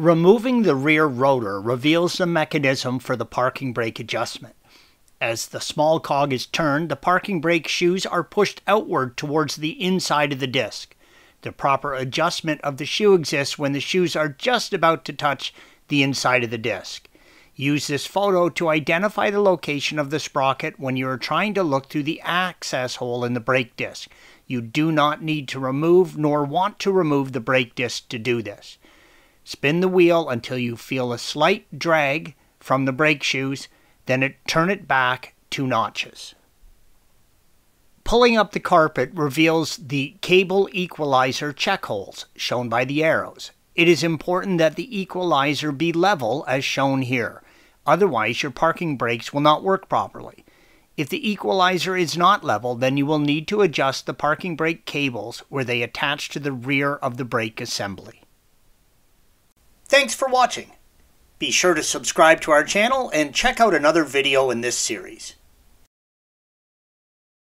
Removing the rear rotor reveals the mechanism for the parking brake adjustment. As the small cog is turned, the parking brake shoes are pushed outward towards the inside of the disc. The proper adjustment of the shoe exists when the shoes are just about to touch the inside of the disc. Use this photo to identify the location of the sprocket when you are trying to look through the access hole in the brake disc. You do not need to remove nor want to remove the brake disc to do this. Spin the wheel until you feel a slight drag from the brake shoes, then it, turn it back two notches. Pulling up the carpet reveals the cable equalizer check holes shown by the arrows. It is important that the equalizer be level as shown here. Otherwise, your parking brakes will not work properly. If the equalizer is not level, then you will need to adjust the parking brake cables where they attach to the rear of the brake assembly. Thanks for watching. Be sure to subscribe to our channel and check out another video in this series.